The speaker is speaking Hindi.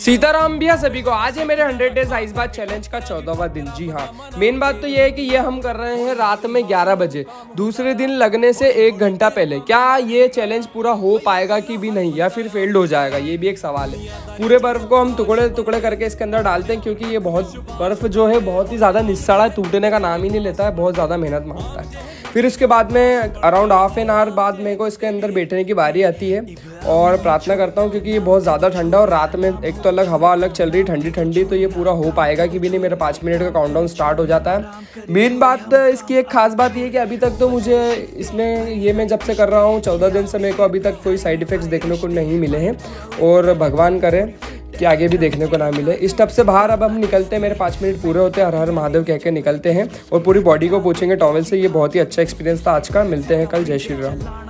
सीताराम भैया सभी को। आज है मेरे hundred days ice bath challenge का चौदहवा दिन। जी हाँ। मेन बात तो ये है कि ये हम कर रहे हैं रात में 11 बजे। दूसरे दिन लगने से एक घंटा पहले। क्या ये चैलेंज पूरा हो पाएगा कि भी नहीं या फिर फेल्ड हो जाएगा? ये भी एक सवाल है। पूरे बर्फ़ को हम टुकड़े टुकड़े करके इसके अंदर डालते हैं क्योंकि ये बहुत बर्फ़ जो है बहुत ही ज़्यादा निस्सड़ा टूटने का नाम ही नहीं लेता है, बहुत ज़्यादा मेहनत माँगता है। फिर उसके बाद में अराउंड हाफ़ एन आवर बाद मेरे को इसके अंदर बैठने की बारी आती है। और प्रार्थना करता हूँ क्योंकि ये बहुत ज़्यादा ठंडा और रात में एक तो अलग हवा अलग चल रही ठंडी ठंडी तो ये पूरा हो पाएगा कि भी नहीं। मेरा पाँच मिनट का काउंटडाउन स्टार्ट हो जाता है। मेन बात इसकी एक खास बात ये है कि अभी तक तो मुझे इसमें ये मैं जब से कर रहा हूँ, चौदह दिन से मेरे को अभी तक कोई साइड इफ़ेक्ट्स देखने को नहीं मिले हैं। और भगवान करें। कि आगे भी देखने को ना मिले। इस टप से बाहर अब हम निकलते हैं। मेरे पाँच मिनट पूरे होते हैं। हर हर महादेव कह के निकलते हैं। और पूरी बॉडी को पूछेंगे टॉवल से। ये बहुत ही अच्छा एक्सपीरियंस था आज का। मिलते हैं कल। जय श्री राम।